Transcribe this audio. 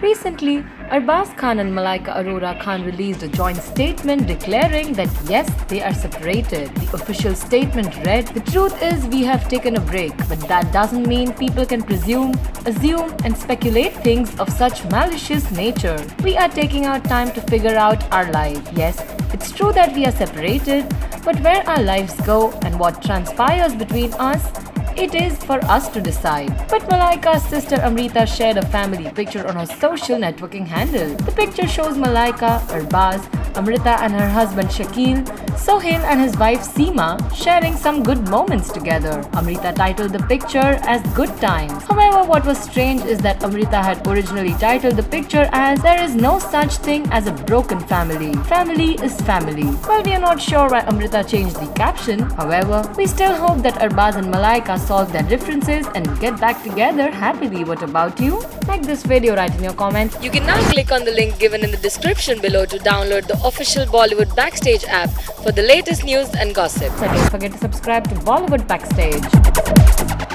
Recently, Arbaaz Khan and Malaika Arora Khan released a joint statement declaring that yes, they are separated. The official statement read, The truth is we have taken a break, but that doesn't mean people can presume, assume and speculate things of such malicious nature. We are taking our time to figure out our life. Yes, it's true that we are separated, but where our lives go and what transpires between us it is for us to decide. But Malaika's sister Amrita shared a family picture on her social networking handle. The picture shows Malaika, Arbaaz, Amrita and her husband Shakil, Sohail and his wife Seema sharing some good moments together. Amrita titled the picture as Good Times. However, what was strange is that Amrita had originally titled the picture as There is no such thing as a broken family. Family is family. Well, we are not sure why Amrita changed the caption, however, we still hope that Arbaaz and Malaika solve their differences and get back together happily. What about you? Like this video, write in your comments. You can now click on the link given in the description below to download the official Bollywood Backstage app for the latest news and gossip. So don't forget to subscribe to Bollywood Backstage.